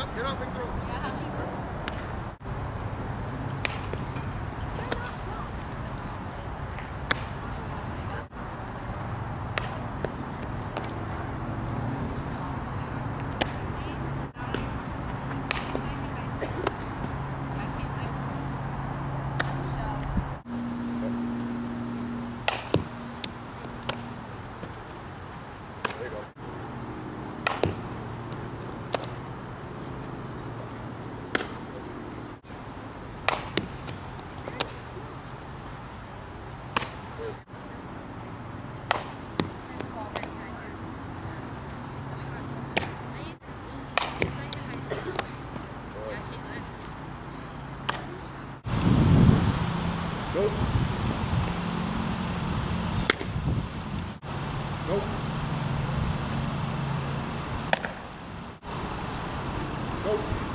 up, get up and throw. Go. Go. Go.